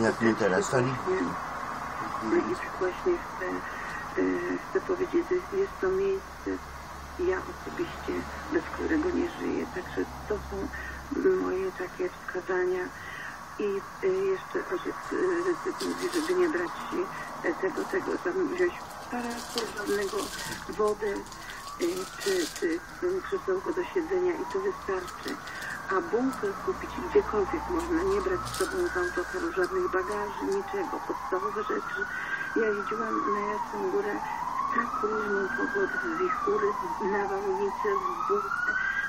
Jak my teraz, to nie... No i właśnie chcę, e, chcę powiedzieć, że jest to miejsce, ja osobiście, bez którego nie żyję. Także to są moje takie wskazania. I e, jeszcze ojciec e, mówi, żeby nie brać tego, tego, tam wziąć parasol, żadnego wodę, czy, czy krzesełko do siedzenia i to wystarczy. A bunkier kupić gdziekolwiek można, nie brać z sobą z autokaru żadnych bagaży, niczego, podstawowe rzeczy. Ja jeździłam na Jasną Górę w tak różną pogodę, w wichury, w nawałnice, w burę,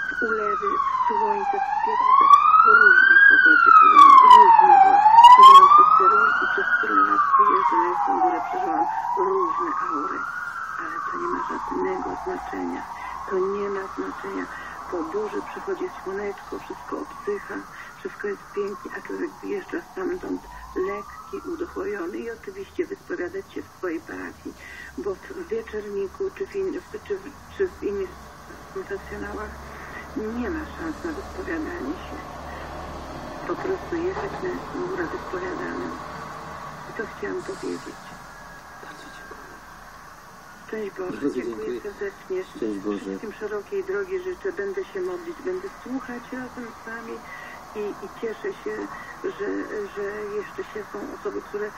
w ulewy, w słońce, w pieprze, w różnej pogodzie byłam, różna była. Chodziłam przez te rurki, przez które raz wyjeżdżę na Jasną Górę, przeżyłam różne aury, ale to nie ma żadnego znaczenia. To nie ma znaczenia. Po burzy przychodzi słoneczko, wszystko obsycha, wszystko jest pięknie, a człowiek wyjeżdża stamtąd lekki, udowojony i oczywiście wyspowiadać się w swojej parafii, bo w wieczorniku czy w, in, czy, w- czy w innych konfesjonałach nie ma szans na wyspowiadanie się. Po prostu jechać na górę wyspowiadanym. I to chciałam powiedzieć. Szczęść Boże, dziękuję dziękuję. serdecznie. Szczęść Boże. Wszystkim szerokiej drogi życzę. Będę się modlić, będę słuchać razem z Wami i, i cieszę się, że, że jeszcze się są osoby, które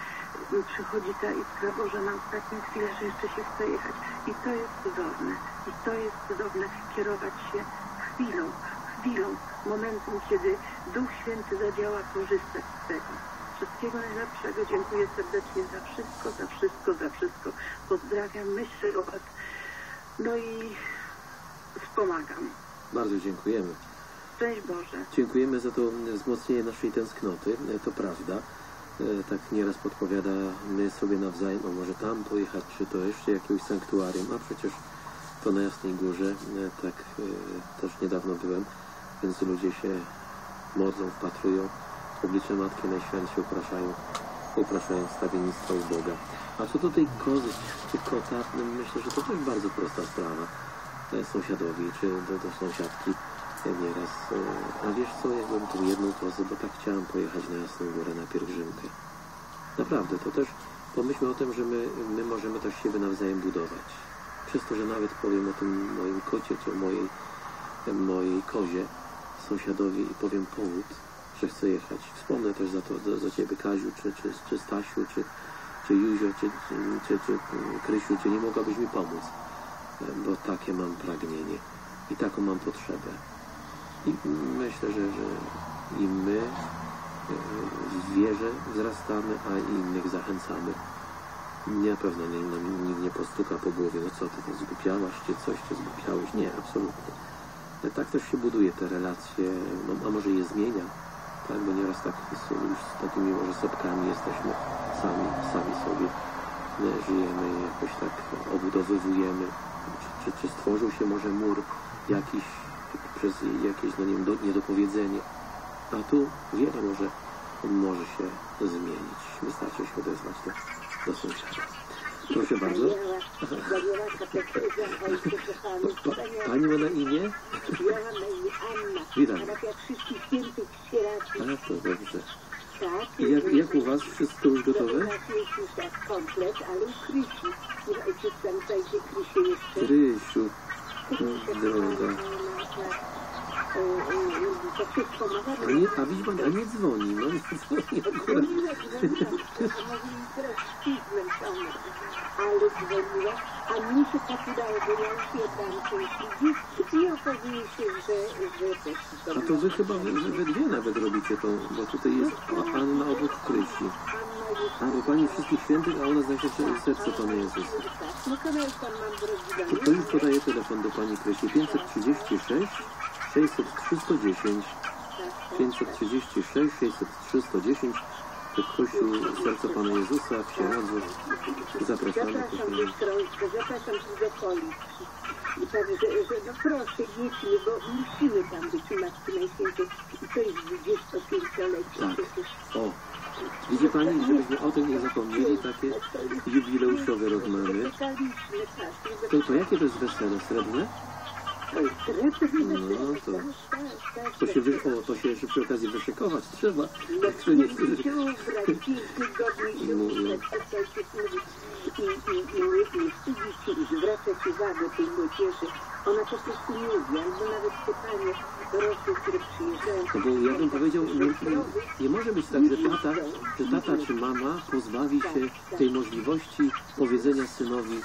przychodzi ta iskra Boża na ostatnią chwilę, że jeszcze się chce jechać. I to jest cudowne. I to jest cudowne kierować się chwilą, chwilą, momentem, kiedy Duch Święty zadziała, korzystać z tego. Wszystkiego najlepszego. Dziękuję serdecznie za wszystko, za wszystko, za wszystko. Pozdrawiam, myślę o Was. No i wspomagam. Bardzo dziękujemy. Szczęść Boże. Dziękujemy za to wzmocnienie naszej tęsknoty. E, To prawda. E, Tak nieraz podpowiadamy sobie nawzajem, a może tam pojechać, czy to jeszcze jakiegoś sanktuarium, a przecież to na Jasnej Górze, e, tak też niedawno byłem, więc ludzie się modlą, wpatrują w oblicze Matki Najświętszej, upraszają, upraszają wstawiennictwa u Boga. A co do tej kozy, czy kota, no myślę, że to też bardzo prosta sprawa. Sąsiadowi, czy do, do sąsiadki ja nieraz, e, a wiesz co, jakbym tu jedną kozę, bo tak chciałam pojechać na Jasną Górę na pielgrzymkę. Naprawdę, to też pomyślmy o tym, że my, my możemy też siebie nawzajem budować. Przez to, że nawet powiem o tym moim kocie, czy o mojej, mojej kozie sąsiadowi i powiem powód, chcę jechać. Wspomnę też za to, za, za Ciebie Kaziu, czy, czy, czy Stasiu, czy, czy Juzio, czy, czy, czy, czy Krysiu, czy nie mogłabyś mi pomóc, E, bo takie mam pragnienie i taką mam potrzebę. I myślę, że, że i my e, w wierze wzrastamy, a innych zachęcamy. Na pewno nie, nam nie postuka po głowie, no co ty, to zgłupiałaś, czy coś, czy zgłupiałeś. Nie, absolutnie. Ale tak też się buduje te relacje, no, a może je zmienia, tak, bo nieraz tak już z takimi może sobkami jesteśmy sami, sami sobie e, żyjemy, jakoś tak obudowywujemy, czy, czy, czy stworzył się może mur jakiś przez jakieś, no nie wiem, do, niedopowiedzenie. A tu wiele może, może się zmienić. Wystarczy się odezwać do, do sąsiada. Proszę bardzo. Pa, pani ma na imię? Ja mam na imię Anna. Witam. Parafia Wszystkich Świętych. A, to dobrze. Tak. I jak, jak u Was? Wszystko już gotowe? U nas jest już tak komplet, ale u jeszcze. Krysiu, Krysię, droga. Nie, Pan, a nie dzwoni, no nie dzwoni akurat. Ale dzwoniła, a mi się tak udało, bo ja już je dam części i okazuje się, że, że też to A to Wy chyba we, dwie nawet robicie tą, bo tutaj jest Anna obok Krysi. A, bo Pani Wszystkich Świętych, a ona znaczy że serce Pana Jezusa. tak. No kanał tam mam drogi To, to już podaję telefon do Pani Krysi. 536 600 310 536 600 310 to Kościół Serca Pana Jezusa w Sieradzu. Zapraszamy. Zapraszam Strączka, zapraszam tu do Polic. I tak, że, że no proszę, jedźmy, bo musimy tam być u Matki Najświętszej. I to jest 25-lecie. Tak. O, widzi Pani, żebyśmy o tym nie zapomnieli, takie mamy. Czekaliśmy, tak. To, to jakie to jest wesele? Srebrne? No, to- To się, wy... o, to się jeszcze przy okazji wyszykować trzeba. No, ubrać, tak jak się mówi. I, i, i nie, nie wstydzić się i zwracać uwagę tej młodzieży. Ona po prostu nie wie, albo nawet które przyjeżdżają. No bo ja bym powiedział, nie, nie, nie może być tak, że tata, że tata czy mama pozbawi się tej możliwości powiedzenia synowi,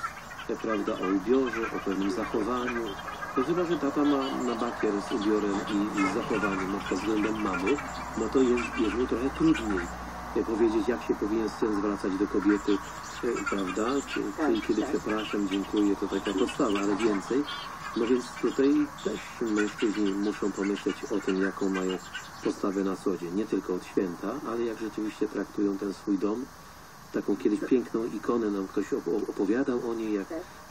prawda, o ubiorze, o pewnym zachowaniu. To chyba, że tata ma na bakier z ubiorem i, i z zachowaniem, na przykład względem mamy, no to jest, jest mu trochę trudniej powiedzieć, jak się powinien syn zwracać do kobiety, e, prawda, czy, czy kiedy przepraszam, dziękuję, to taka podstawa, ale więcej. No więc tutaj też mężczyźni muszą pomyśleć o tym, jaką mają postawę na co dzień. Nie tylko od święta, ale jak rzeczywiście traktują ten swój dom. Taką kiedyś piękną ikonę nam ktoś op- opowiadał o niej, jak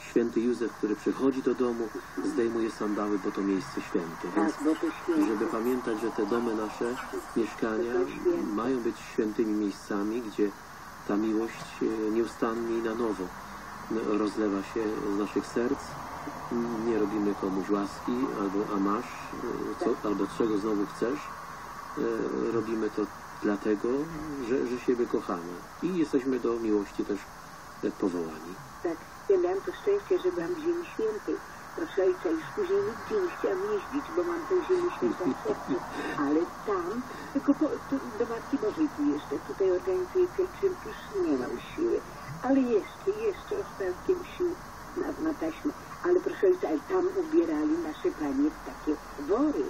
święty Józef, który przychodzi do domu, zdejmuje sandały, bo to miejsce święte. Więc Tak, święto. żeby pamiętać, że te domy nasze, mieszkania mają być świętymi miejscami, gdzie ta miłość e, nieustannie i na nowo no, rozlewa się z naszych serc. Nie robimy komuś łaski, albo a masz, e, co, albo czego znowu chcesz. E, Robimy to dlatego, że, że siebie kochamy i jesteśmy do miłości też e, powołani. Tak, ja miałam to szczęście, że byłam w Ziemi Świętej. Proszę ojca, już później nigdzie nie chciałam jeździć, bo mam tę Ziemię Świętą w. Ale tam, tylko po, tu, do Matki Bożej tu jeszcze, tutaj organizuję pielgrzym, już nie mam siły. Ale jeszcze, jeszcze ostatkiem sił na, na taśmę. Ale proszę ojca, ale tam ubierali nasze panie takie wory,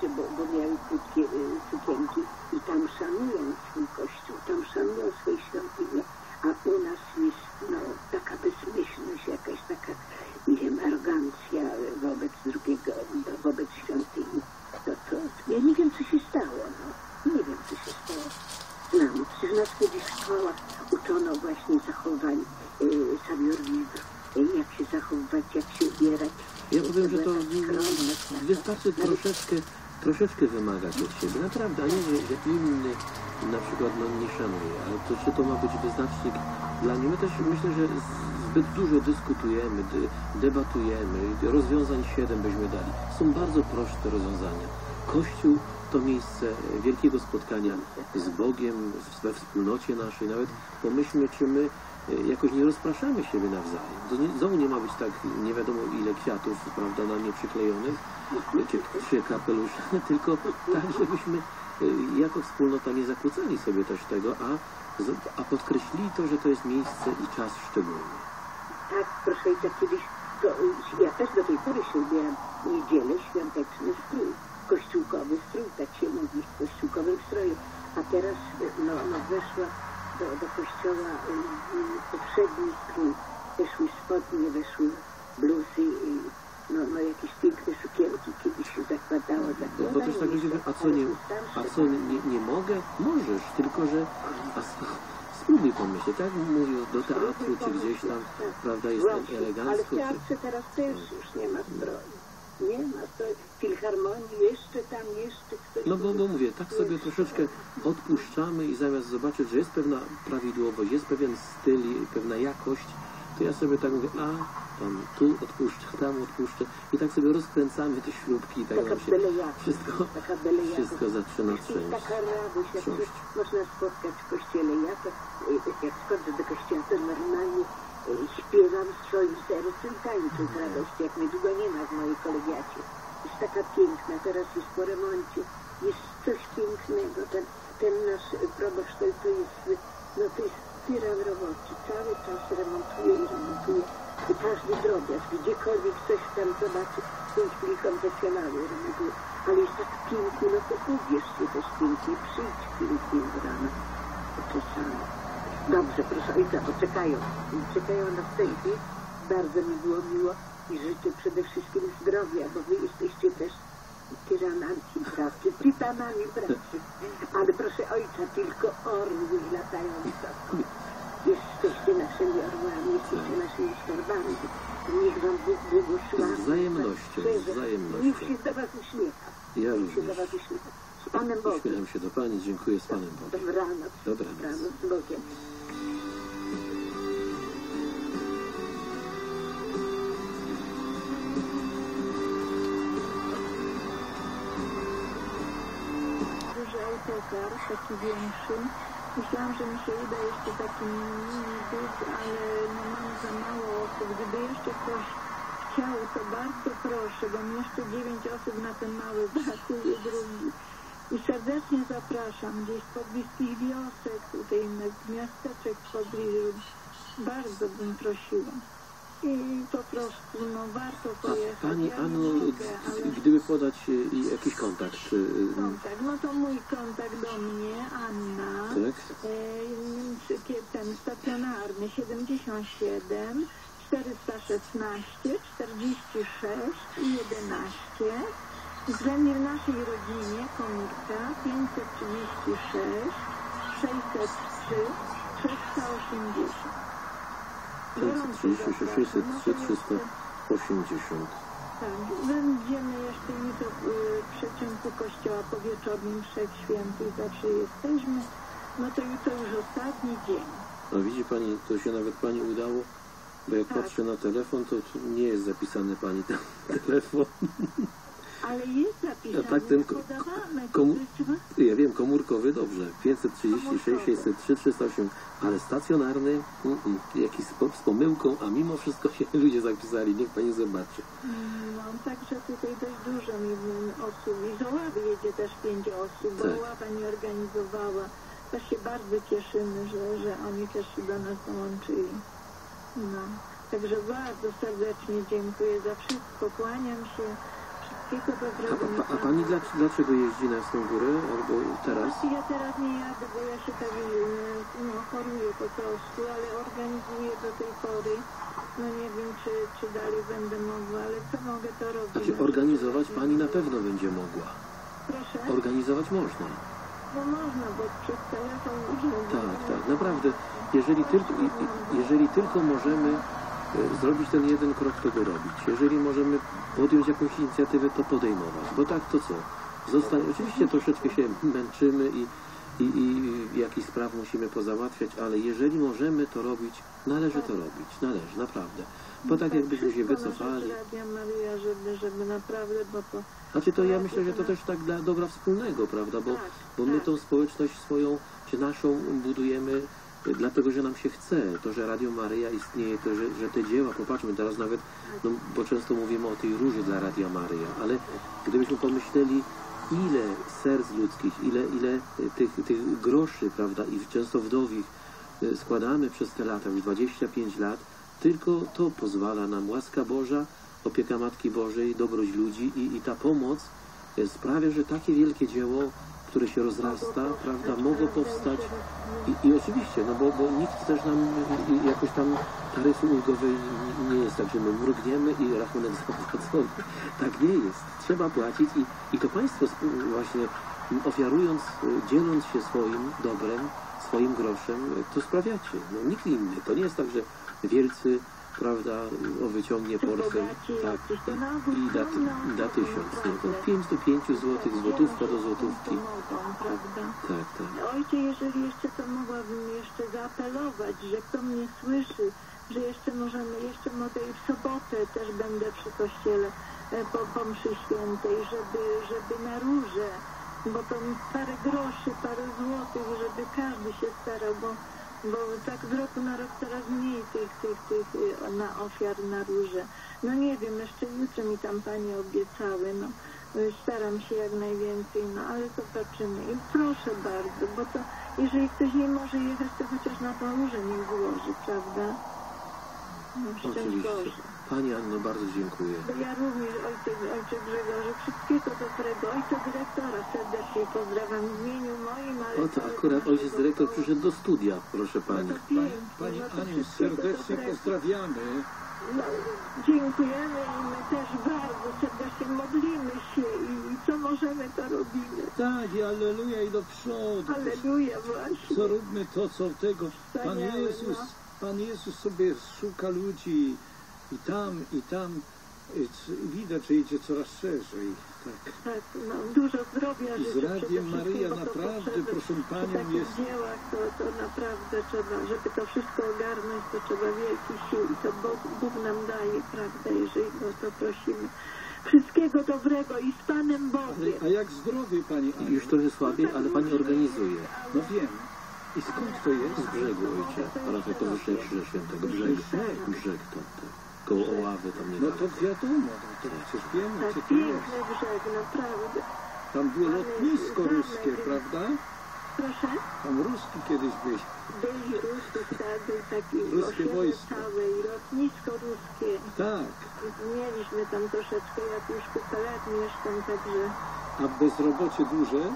czy bo, bo miały krótkie y, sukienki i tam szanują swój kościół, tam szanują swoje świątynie. A u nas jest no, taka bezmyślność, jakaś taka, nie wiem, arogancja wobec drugiego, wobec świątyni. To, to, ja nie wiem, co się stało, no. Nie wiem, co się stało. Znam, przecież nas kiedyś w szkołach uczono właśnie zachowań y, savior y, jak się zachowywać, jak się ubierać. Ja powiem, że to wystarczy troszeczkę, troszeczkę wymagać od siebie. Naprawdę, nie, że, że inny na przykład no, nie szanuje, ale to czy to ma być wyznacznik dla mnie? My też myślę, że zbyt dużo dyskutujemy, dy, debatujemy, rozwiązań siedem byśmy dali. Są bardzo proste rozwiązania. Kościół to miejsce wielkiego spotkania z Bogiem, we wspólnocie naszej. Nawet pomyślmy, czy my jakoś nie rozpraszamy siebie nawzajem. To nie, znowu nie ma być tak nie wiadomo ile kwiatów, prawda, na mnie przyklejonych, czy, czy tylko tak, żebyśmy e, jako wspólnota nie zakłócali sobie też tego, a, a podkreślili to, że to jest miejsce i czas szczególny. Tak, proszę ojca, kiedyś, to, y, ja też do tej pory się ubieram niedzielę świąteczny strój, kościółkowy strój, tak się mówi, w kościółkowym stroju. A teraz y, no, no, weszła do, do kościoła y, y, poprzedni strój. Weszły spodnie, weszły bluzy, no, no jakieś piękne sukienki kiedyś się zakładało. Zakładało bo też tak ludzie a co nie, a co nie, nie, mogę? Możesz, tylko że a, spróbuj pomyśleć, tak mówił do teatru, czy gdzieś tam, prawda, jest tak Właśnie, Ale w elegancko, teatrze teraz też już nie ma stroju. Nie ma. W filharmonii jeszcze tam, jeszcze ktoś... No bo, bo mówię, tak sobie troszeczkę odpuszczamy i zamiast zobaczyć, że jest pewna prawidłowość, jest pewien styl i pewna jakość, to ja sobie tak mówię, a tam tu odpuszczę, tam odpuszczę i tak sobie rozkręcamy te śrubki i tak Taka nam się belejakość. wszystko, Taka belejakość. wszystko zaczyna I trzęść. taka radość, jak Trząść. można spotkać w kościele. Ja to, jak schodzę do kościoła, to normalnie śpiewam w swoim sercu i tańczę z radości, jak mnie długo nie ma w mojej kolegiacie. Jest taka piękna, teraz jest po remoncie, jest coś pięknego. Ten, ten nasz proboszcz to, to jest, no to jest tyran roboczy. Cały czas remontuje i remontuje. I każdy drobiazg, gdziekolwiek coś tam zobaczy, ten chwili konfesjonalny remontuje. Ale jest tak piękny, no to ubierz się też pięknie, przyjdź pięknie z rana. To samo. Dobrze, proszę ojca, bo czekają. Na wstępie. Bardzo mi było miło i życzę przede wszystkim zdrowia, bo wy jesteście też tyranami pracy, tytanami pracy. Ale proszę ojca, tylko orły latają wysoko. Jesteście naszymi orłami, jesteście naszymi skarbami. Niech wam Bóg błogosławi. Z wzajemnością, z wzajemnością. Niech się do was uśmiecha. Ja Niech się do was uśmiecha. Z Panem Bogiem. Uśmiecham się do Pani, dziękuję z Panem Bogiem. Dobranoc. Dobranoc. Dobranoc z Bogiem. Duży autokar, taki większy. Myślałam, że mi się uda jeszcze taki mini ale no mam za mało osób. Gdyby jeszcze ktoś chciał, to bardzo proszę, bo mi jeszcze dziewięć osób na ten mały brakuje drugi. Serdecznie zapraszam gdzieś pobliskich wiosek, tutaj z miasteczek pobliżu. Bardzo bym prosiła. I po prostu, no warto A pojechać. Pani ja Anno, ale... gdyby podać e, jakiś kontakt, e, Kontakt, no to mój kontakt do mnie, Anna. tak? E, ten stacjonarny 77 416 46 i 11 względnie w naszej rodzinie komórka 536 603 380 Gorąco 536, zapraszam. No to 603, jeszcze- 380. tak, będziemy jeszcze jutro w przeciągu kościoła po wieczornym Wszech Świętych zawsze jesteśmy. No to jutro już ostatni dzień. No widzi Pani, to się nawet Pani udało, bo jak Tak. patrzę na telefon, to nie jest zapisany Pani ten telefon. Ale jest zapisane, A tak ten ko- podawane. komu- to trzeba... Ja wiem, komórkowy dobrze, 536, 603, 308, ale stacjonarny, mm, mm, jakiś z, z pomyłką, a mimo wszystko się ludzie zapisali, niech Pani zobaczy. No, także tutaj dość dużo mm, osób. I z Oławy jedzie też pięć osób, bo Tak. Oława nie organizowała. Też się bardzo cieszymy, że, że oni też się do nas dołączyli. No. Także bardzo serdecznie dziękuję za wszystko. Kłaniam się. Wszystkiego A, dobrego. pa, a Pani dla, dlaczego jeździ na Jasną Górę albo teraz? Ja teraz nie jadę, bo ja się tak no, choruję po prostu, ale organizuję do tej pory. No nie wiem, czy, czy dalej będę mogła, ale co mogę to robić. Znaczy organizować Pani na pewno będzie mogła. Proszę? Organizować można. No można, bo przez telefon można. Tak, tak, naprawdę. Jeżeli tylko, jeżeli tylko możemy zrobić ten jeden krok, to go robić. Jeżeli możemy podjąć jakąś inicjatywę, to podejmować. Bo tak to co? Zostań, oczywiście troszeczkę się męczymy i, i, i jakichś spraw musimy pozałatwiać, ale jeżeli możemy to robić, należy to robić. Należy, naprawdę. Bo tak jakbyśmy się wycofali. Maria, żeby, żeby naprawdę, bo to... Znaczy to ja myślę, że to też tak dla dobra wspólnego, prawda? Bo, Tak, bo my tak. tą społeczność swoją, czy naszą budujemy dlatego, że nam się chce. To, że Radio Maryja istnieje, to, że, że te dzieła, popatrzmy teraz nawet, no, bo często mówimy o tej róży dla Radia Maryja, ale gdybyśmy pomyśleli, ile serc ludzkich, ile, ile y, tych, tych groszy, prawda, i często wdowich y, składamy przez te lata, już 25 lat, tylko to pozwala nam łaska Boża, opieka Matki Bożej, dobroć ludzi i, i ta pomoc e, sprawia, że takie wielkie dzieło, które się rozrasta, prawda, mogło powstać i, i oczywiście, no bo, bo nikt też nam jakoś tam taryfy ulgowej nie jest tak, że my mrugniemy i rachunek zapłacony. Tak nie jest. Trzeba płacić i, i to państwo właśnie ofiarując, dzieląc się swoim dobrem, swoim groszem, to sprawiacie. No nikt inny. To nie jest tak, że wielcy, prawda, o wyciągnie Czy portfel, tak, i da, da tysiąc. Nie, to naprawdę. 5 do 5 złotych, złotówka do złotówki. Tak, tak. Ojcze, jeżeli jeszcze to mogłabym jeszcze zaapelować, że kto mnie słyszy, że jeszcze możemy, jeszcze mogę i w sobotę też będę przy kościele e, po, po mszy świętej, żeby, żeby na róże, bo to parę groszy, parę złotych, żeby każdy się starał, bo, bo tak z roku na rok coraz mniej tych, tych, tych e, na ofiar na róże. No nie wiem, jeszcze jutro mi tam panie obiecały, no. Staram się jak najwięcej, no ale zobaczymy. I proszę bardzo, bo to jeżeli ktoś nie może jechać, to chociaż na tą różę nie złoży, prawda? No, szczęść. Boże. Pani Anno, bardzo dziękuję. Bo ja również, ojcze, ojcze Grzegorzu, wszystkiego dobrego. Ojca dyrektora serdecznie pozdrawiam w imieniu moim, ale... O, to akurat ojciec dyrektor przyszedł do studia, proszę No pani. Pani no to Aniu, serdecznie dobrego. pozdrawiamy. No, dziękujemy i my też bardzo serdecznie modlimy się i, i co możemy, to robimy. Tak, i alleluja i do przodu. Halleluja właśnie. Co róbmy to, co tego. Pan Jezus, no. Pan Jezus sobie szuka ludzi i tam, i tam widać, że idzie coraz szerzej. Tak. Tak, no, dużo zdrowia I z Radiem Maryja to naprawdę, proszę Panią, jest dziełach to, to naprawdę trzeba, żeby to wszystko ogarnąć, to trzeba wielkich sił i to Bóg, Bóg nam daje, prawda, jeżeli to, to prosimy. Wszystkiego dobrego i z Panem Ale, Bogiem. a jak zdrowie pani Aniu? Już trochę słabiej, ale pani organizuje. No wiem. I skąd to jest? Z brzegu ojcze, parafia powyższej Krzyża Świętego. Brzeg, brzeg to, to. Koło Oławy tam nie No to wiadomo, no to przecież wiemy, Tak gdzie to jest. piękny brzeg, naprawdę. Tam było lotnisko ruskie, prawda? Proszę? Tam ruski kiedyś byli. Byli Rusy, tak, był taki Ruskie osiedle wojsko. całe i lotnisko ruskie. Tak. Mieliśmy tam troszeczkę, ja tu już kilka lat mieszkam, także A bezrobocie duże?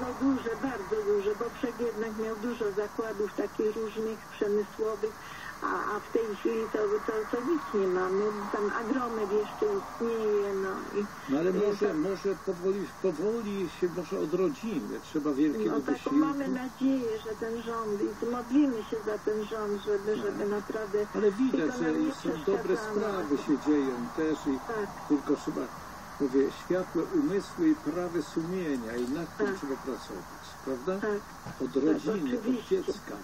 no duże, bardzo duże, bo brzeg jednak miał dużo zakładów takich różnych, przemysłowych, a, a w tej chwili to, to, to nic nie mamy. Tam agromet jeszcze istnieje, no i No ale może, tak- może powoli, powoli się może odrodzimy. Trzeba wielkiego no taką mamy nadzieję, że ten rząd i modlimy się za ten rząd, żeby, żeby naprawdę Ale widać, że są dobre sprawy się dzieją też i tak, tylko trzeba, mówię, światłe umysły i prawe sumienia i nad tym Tak. trzeba pracować, prawda? tak. Od rodziny, od oczywiście. dziecka.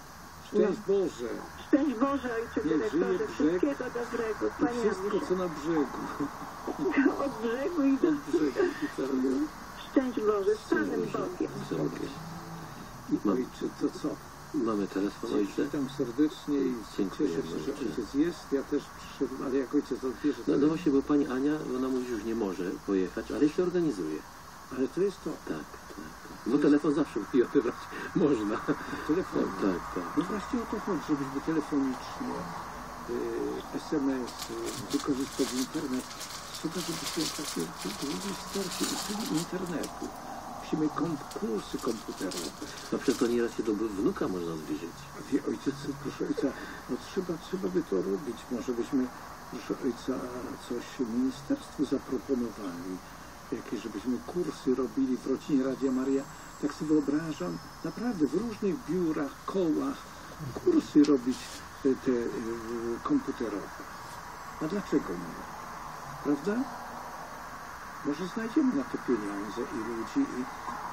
Szczęść Boże Szczęść Boże, Ojcze Dyrektorze, wszystkiego dobrego, i wszystko, co na brzegu. od brzegu i do brzegu. Szczęść Boże, z Panem Bogiem. Ojcze, to co? Mamy telefon ojcze. Witam serdecznie i Dziękujemy, cieszę się, że ojciec jest. Ja też przyszedłem, ale jak ojciec odbierze, to... No, no właśnie, bo pani Ania, ona mówi, że już nie może pojechać, ale się organizuje. Ale to jest to. Tak. Bo telefon zawsze musi odebrać. Można. Telefon. Tak, tak. No właśnie o to chodzi, żebyśmy telefonicznie, y, SMS, y, wykorzystać internet. Trzeba, żebyśmy takie ludzie starsi uczyli internetu. Musimy kom- kursy komputerowe. No przez to nieraz się do wnuka można zbliżyć. Wie ojciec, proszę ojca, no trzeba, trzeba by to robić. Może byśmy, proszę ojca, coś ministerstwu zaproponowali. Jakieś, żebyśmy kursy robili w rodzinie Radia Maria. Tak sobie wyobrażam, naprawdę w różnych biurach, kołach kursy robić y, te y, komputerowe. A dlaczego nie? Prawda? Może znajdziemy na to pieniądze i ludzi, i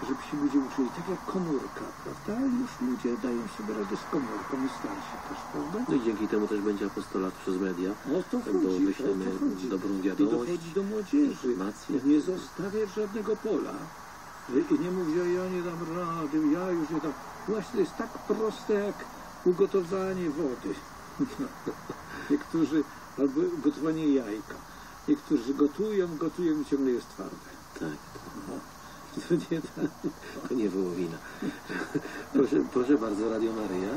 żeby się ludzie uczyli. Tak jak komórka, prawda? Już ludzie dają sobie radę z komórką i starsi też, prawda? No i dzięki temu też będzie apostolat przez media. O to Bo chodzi, o wyślemy to chodzi. dobrą I wiadomość, dochodzi do młodzieży. informacje. I nie zostawiać żadnego pola. I nie mówić, że ja nie dam rady, ja już nie dam. Właśnie to jest tak proste jak ugotowanie wody. Niektórzy, albo gotowanie jajka. Niektórzy gotują, gotują i ciągle jest twarde. Tak, No. To nie to nie wołowina. proszę, proszę bardzo, Radio Maryja.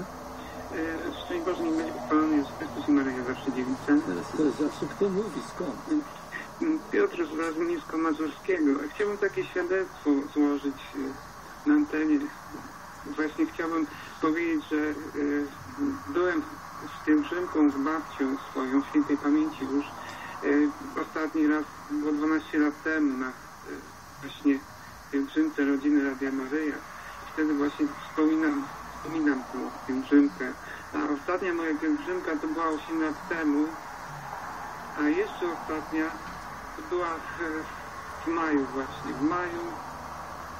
E, Szczęść Boże, niech będzie pochwalony Jezus Chrystus i Maryja zawsze dziewica. To jest zawsze kto mówi, skąd? Piotr z Rażunisko-Mazurskiego. Chciałbym takie świadectwo złożyć e, na antenie. Właśnie chciałbym powiedzieć, że e, byłem z pielgrzymką, z babcią swoją, świętej pamięci już. Ostatni raz było 12 lat temu na właśnie pielgrzymce rodziny Radia Maryja. Wtedy właśnie wspominam, wspominam tą pielgrzymkę. A ostatnia moja pielgrzymka to była 8 lat temu, a jeszcze ostatnia to była w, w maju właśnie, w maju,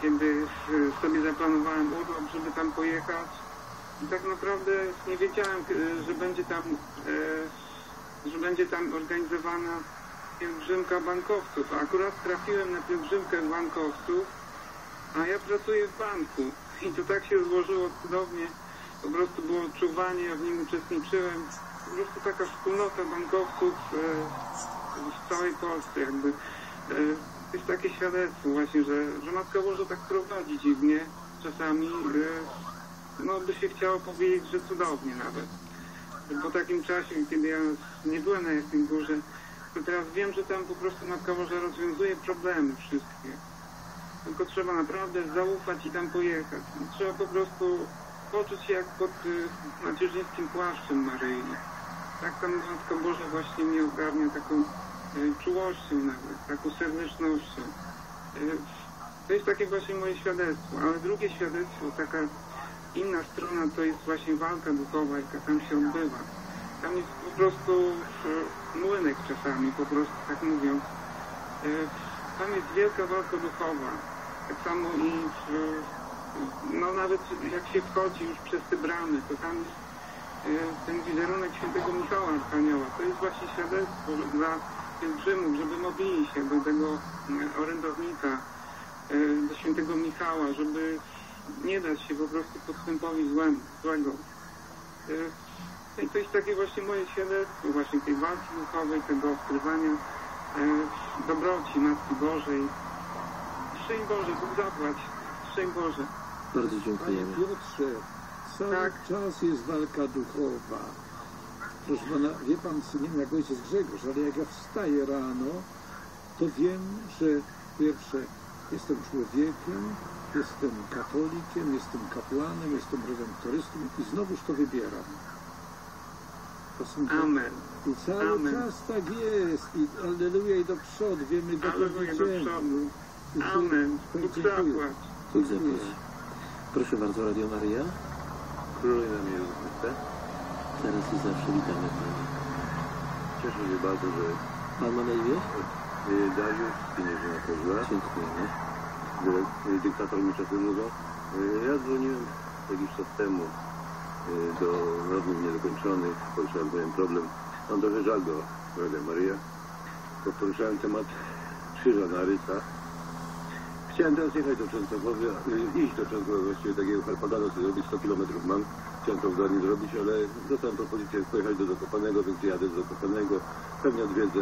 kiedy e, sobie zaplanowałem urlop, żeby tam pojechać. I tak naprawdę nie wiedziałem, e, że będzie tam, e, że będzie tam organizowana pielgrzymka bankowców. A akurat trafiłem na pielgrzymkę bankowców, a ja pracuję w banku. I to tak się złożyło cudownie. Po prostu było czuwanie, ja w nim uczestniczyłem. Po prostu taka wspólnota bankowców e, w całej Polsce jakby. E, to jest takie świadectwo właśnie, że, że Matka Boża tak prowadzi dziwnie czasami. E, no by się chciało powiedzieć, że cudownie nawet. Po takim czasie, kiedy ja nie byłem na Jasnej Górze, to teraz wiem, że tam po prostu Matka Boża rozwiązuje problemy wszystkie. Tylko trzeba naprawdę zaufać i tam pojechać. Trzeba po prostu poczuć się jak pod y, macierzyńskim płaszczem Maryi. Tak tam Matka Boża właśnie mnie ogarnia taką y, czułością nawet, taką serdecznością. Y, to jest takie właśnie moje świadectwo. Ale drugie świadectwo, taka inna strona, to jest właśnie walka duchowa, jaka tam się odbywa. Tam jest po prostu młynek czasami, po prostu tak mówiąc. Y, tam jest wielka walka duchowa. Tak samo i w, no nawet jak się wchodzi już przez te bramy, to tam jest e, ten wizerunek świętego Michała Archanioła. To jest właśnie świadectwo dla pielgrzymów, żeby modlili się do tego e, orędownika, e, do świętego Michała, żeby nie dać się po prostu podstępowi złem, złego. No i to jest takie właśnie moje świadectwo właśnie tej walki duchowej, tego odkrywania dobroci Matki Bożej. Szczęść Boże, Bóg zapłać. Szczęść Boże. Bardzo Panie dziękujemy. Piotrze, cały Tak. czas jest walka duchowa. Proszę pana, wie pan, nie wiem jak ojciec Grzegorz, ale jak ja wstaję rano, to wiem, że pierwsze, jestem człowiekiem, jestem katolikiem, jestem kapłanem, jestem redemptorystą i znowuż to wybieram. To są te- Amen. I cały Amen. czas tak jest. I alleluja i do przodu, wiemy dokąd Aleluja do idziemy. przodu. Amen. Bóg zapłać. Bóg zapłać. Proszę bardzo, Radio Maria. Króluj nam Jezus Chryste. Teraz i zawsze witamy Pana. Cieszę się bardzo, że Pan ma na imię? y, Dariusz z Pieniężyna Kozła, Dziękujemy. dyrek- y, dyktator Miczasowego. Ja dzwoniłem jakiś czas temu do Rodnych Niedokończonych, poruszałem pewien problem. Mam trochę żal do Radia Maria, poruszałem temat krzyża na rysach. Chciałem teraz jechać do Częstochowy, iść do Częstochowy, właściwie takiego Harpadana sobie zrobić, 100 km mam. Chciałem to w zrobić, ale dostałem propozycję pojechać do Zakopanego, więc jadę do Zakopanego. Pewnie odwiedzę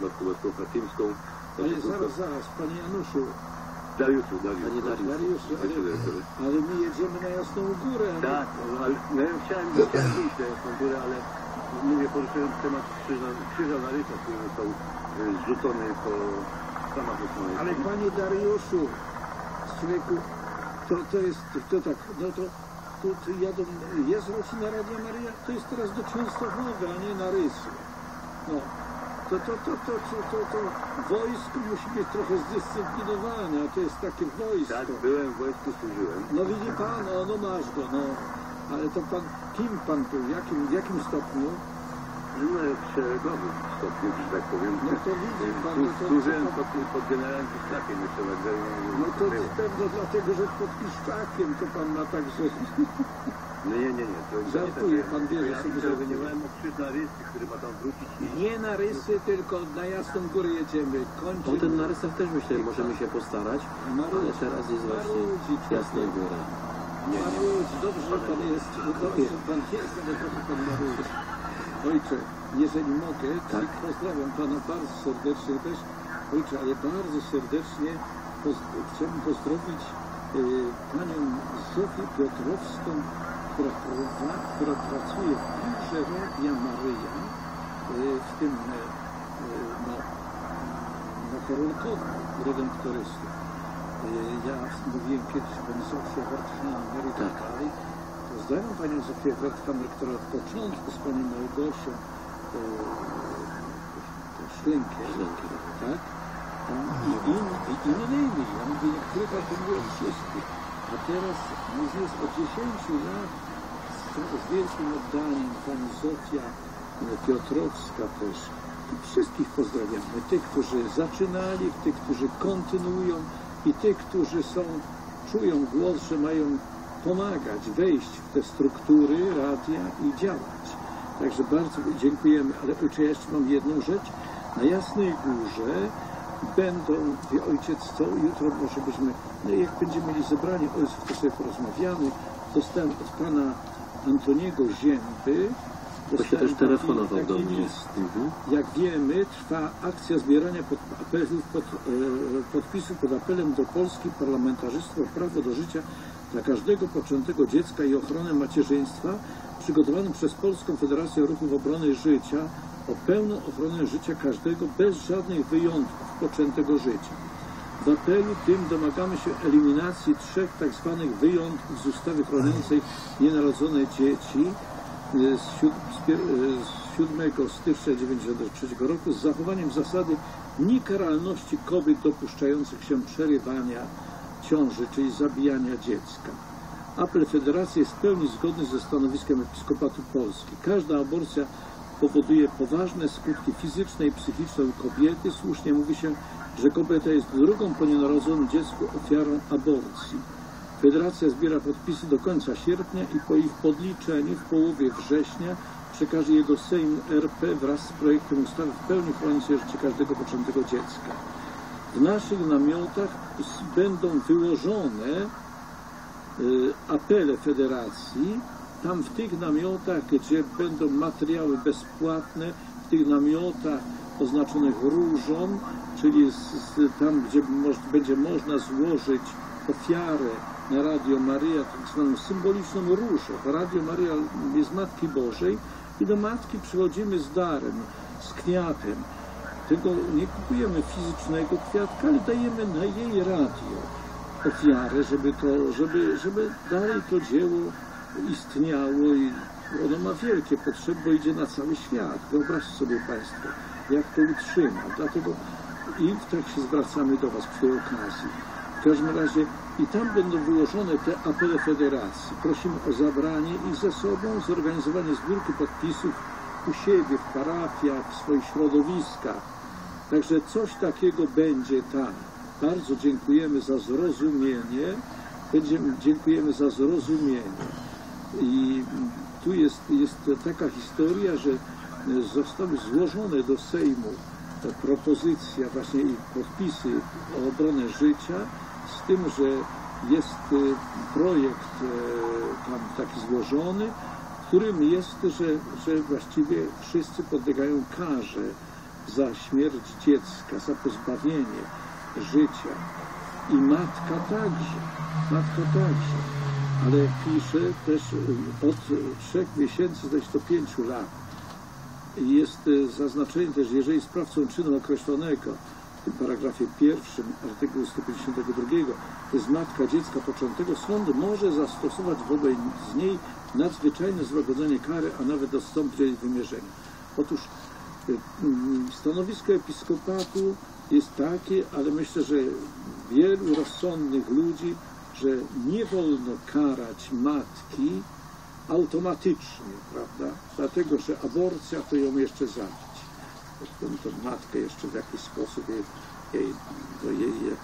Matkę Boską Fatimską. Ale Znaczy, zaraz, zaraz, panie Januszu, Dariuszu, Dariusz. Panie Dariuszu. Dariuszu, ale, ale my jedziemy na Jasną Górę. a my- Tak, ale no, ja chciałem, iść na Jasną Górę, ale mówię, poruszyłem temat krzyża, krzyża na rysach, który został y, zrzucony po Ale panie Dariuszu, człowieku, to, to jest, to tak, no to tu, tu jadą, jest rodzina Radia Maria, to jest teraz do Częstochowy, a nie na Rysy. No, to, to, to, to, to, to, to wojsko musi być trochę zdyscyplinowane, a to jest takie Tak, wojsko. byłem w wojsku, służyłem. No widzi pan, no, no masz go, no. Ale to pan, kim pan był, jakim, w jakim stopniu? No, w szeregowym stopniu, że tak powiem. No to widzi pan, no to- Służyłem pod, pod generałem Piszczakiem jeszcze. No to pewno dlatego, że pod Piszczakiem to pan ma także... No nie, nie, nie. To, Żartuje, nie takie- pan wie, że ja sobie na rysy, który ma tam wrócić i Nie na Rysy, tylko na Jasną Górę jedziemy. Kończymy. O ten na rysach też myślę, możemy się postarać, ale teraz jest właśnie Jasna Góra. nie, nie. Dobrze, że pan jest. Dobrze, że pan jest, ale trochę pan. Ojcze, jeżeli mogę, to Tak. pozdrawiam pana bardzo serdecznie też. Ojcze, ale bardzo serdecznie poz chciałbym pozdrowić y, panią Zofię Piotrowską, która, prowa- która pracuje w biurze Radia Maryja, y, w tym y, no, na Korolkowie, redemptorystów. Ja mówiłem kiedyś Zofie Werthammer i tak Tak. dalej. Pozdrawiam panią Zofię Werthammer, która od początku z panią Małgosią Szlenkier. tak? I, in, I innymi. Ja mówię, niektórych pan mówię o wszystkich. A teraz jest od 10 lat z, z wielkim oddaniem pani Zofia e, Piotrowska też. I wszystkich pozdrawiamy. Tych, którzy zaczynali, tych, którzy kontynuują i tych, którzy są, czują głos, że mają pomagać, wejść w te struktury radia i działać. Także bardzo dziękujemy. Ale ja jeszcze mam jedną rzecz. Na Jasnej Górze będą, wie ojciec co, jutro może byśmy, no jak będziemy mieli zebranie ojców, to sobie porozmawiamy. Dostałem od pana Antoniego Zięby. To się też telefonował do mnie. list. Jak wiemy, trwa akcja zbierania pod, apelów, pod, e, podpisów pod apelem do Polski parlamentarzystwa o prawo do życia dla każdego poczętego dziecka i ochronę macierzyństwa, przygotowanym przez Polską Federację Ruchów Obrony Życia o pełną ochronę życia każdego bez żadnych wyjątków poczętego życia. W apelu tym domagamy się eliminacji trzech tak zwanych wyjątków z ustawy chroniącej nienarodzone dzieci e, z siód- z pier- e, z 7 stycznia 1993 roku z zachowaniem zasady niekaralności kobiet dopuszczających się przerywania ciąży, czyli zabijania dziecka. Apel Federacji jest w pełni zgodny ze stanowiskiem Episkopatu Polski. Każda aborcja powoduje poważne skutki fizyczne i psychiczne u kobiety. Słusznie mówi się, że kobieta jest drugą po nienarodzonym dziecku ofiarą aborcji. Federacja zbiera podpisy do końca sierpnia i po ich podliczeniu w połowie września przekaże je do Sejmu RP wraz z projektem ustawy w pełni chroniącej życie każdego poczętego dziecka. W naszych namiotach będą wyłożone y, apele federacji. Tam w tych namiotach, gdzie będą materiały bezpłatne, w tych namiotach oznaczonych różą, czyli z, z, tam, gdzie moż, będzie można złożyć ofiarę na Radio Maryja, tak zwaną symboliczną różę. Radio Maryja jest Matki Bożej i do Matki przychodzimy z darem, z kwiatem. Tego nie kupujemy fizycznego kwiatka, ale dajemy na jej radio ofiarę, żeby to, żeby, żeby dalej to dzieło istniało i ono ma wielkie potrzeby, bo idzie na cały świat. Wyobraźcie sobie Państwo, jak to utrzyma. Dlatego i tak się zwracamy do Was przy okazji. W każdym razie i tam będą wyłożone te apele federacji. Prosimy o zabranie ich ze sobą, zorganizowanie zbiórki podpisów u siebie, w parafiach, w swoich środowiskach. Także coś takiego będzie tam. Bardzo dziękujemy za zrozumienie. Będziemy, dziękujemy za zrozumienie. I tu jest, jest taka historia, że zostały złożone do Sejmu propozycja właśnie i podpisy o obronę życia z tym, że jest e, projekt e, tam taki złożony, w którym jest, że, że właściwie wszyscy podlegają karze za śmierć dziecka, za pozbawienie życia. I matka także, matka także. Ale pisze też e, od trzech miesięcy, jest to pięciu lat. Jest e, zaznaczenie też, jeżeli sprawcą czynu określonego w tym paragrafie pierwszym artykułu 152 to jest matka dziecka poczętego, sąd może zastosować wobec niej nadzwyczajne złagodzenie kary, a nawet dostąpić jej wymierzenia. Otóż stanowisko episkopatu jest takie, ale myślę, że wielu rozsądnych ludzi, że nie wolno karać matki automatycznie, prawda? Dlatego, że aborcja to ją jeszcze zabić. Tą, tą matkę jeszcze w jakiś sposób jej, jej, do jej mm,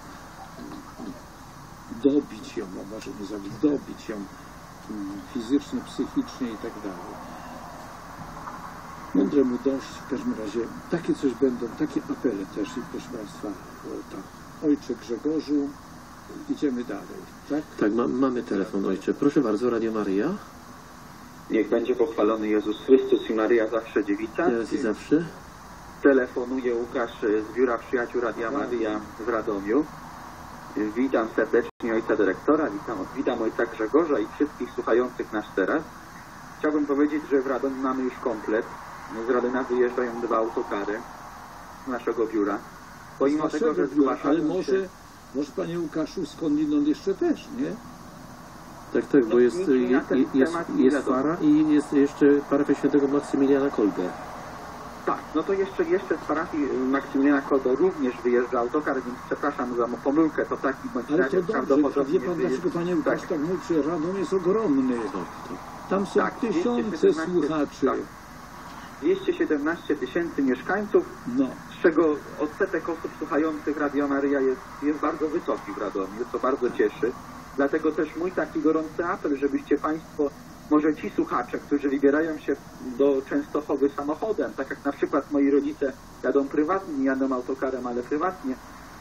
dobić ją, no może nie zabić, dobić ją mm, fizycznie, psychicznie i tak dalej. Mądremu dość, w każdym razie takie coś będą, takie apele też i proszę Państwa, o, tak. Ojcze Grzegorzu, idziemy dalej, tak? Tak, ma, mamy telefon, ojcze. Proszę bardzo, Radio Maryja. Niech będzie pochwalony Jezus Chrystus i Maryja zawsze dziewica. Teraz i zawsze. Telefonuje Łukasz z Biura Przyjaciół Radia Maryja w Radomiu. Witam serdecznie ojca dyrektora, witam, witam ojca Grzegorza i wszystkich słuchających nas teraz. Chciałbym powiedzieć, że w Radomiu mamy już komplet. Z Radomia wyjeżdżają dwa autokary z naszego biura. Pomimo Z tego, że biura, ale może, się... może Panie Łukaszu skądinąd jeszcze też, nie? Tak, tak, bo No, jest, na jest, jest, jest para i jest jeszcze parafia świętego Maksymiliana Kolbe. Tak, no to jeszcze, jeszcze z parafii y, Maksymiliana Kodo również wyjeżdża autokar, więc przepraszam za pomyłkę, to taki bądź Ale to dobrze, wie Pan dlaczego Panie Łukasz tak. tak mówi, że Radom jest ogromny. Tak, tak. Tam są Tak, tysiące 217 słuchaczy. tak. 217 tysięcy mieszkańców, No, z czego odsetek osób słuchających Radio Maryja jest, jest bardzo wysoki w Radomiu, co bardzo cieszy. Dlatego też mój taki gorący apel, żebyście Państwo, może ci słuchacze, którzy wybierają się do Częstochowy samochodem, tak jak na przykład moi rodzice jadą prywatnie, nie jadą autokarem, ale prywatnie,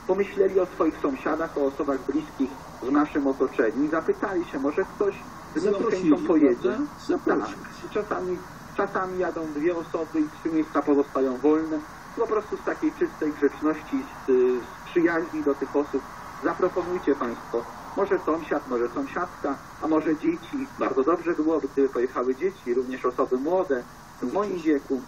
pomyśleli o swoich sąsiadach, o osobach bliskich w naszym otoczeniu i zapytali się, może ktoś z Zaprosili, chęcią pojedzie. prawda? Zaprosić. Tak. Czasami, czasami jadą dwie osoby i trzy miejsca pozostają wolne. Po prostu z takiej czystej grzeczności, z, z przyjaźni do tych osób zaproponujcie Państwo. Może sąsiad, może sąsiadka, a może dzieci. Bardzo dobrze byłoby, gdyby pojechały dzieci, również osoby młode, w moim wieku.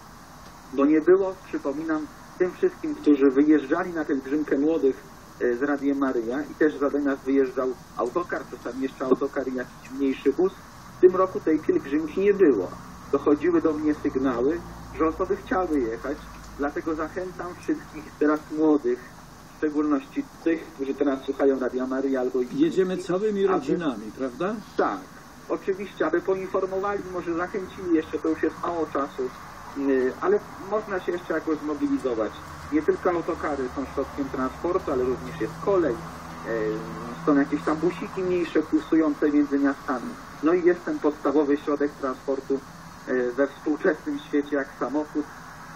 Bo nie było, przypominam, tym wszystkim, którzy wyjeżdżali na pielgrzymkę młodych e, z Radiem Maryja i też za nas wyjeżdżał autokar, czasami jeszcze autokar i jakiś mniejszy bus. W tym roku tej pielgrzymki nie było. Dochodziły do mnie sygnały, że osoby chciały jechać, dlatego zachęcam wszystkich teraz młodych, w szczególności tych, którzy teraz słuchają Radia Maryja albo ich jedziemy całymi aby- rodzinami, prawda? tak, oczywiście, aby poinformowali, może zachęcili jeszcze, to już jest mało czasu, yy, ale można się jeszcze jakoś zmobilizować. Nie tylko autokary są środkiem transportu, ale również jest kolej, yy, są jakieś tam busiki mniejsze kursujące między miastami. No i jest ten podstawowy środek transportu we współczesnym świecie jak samochód.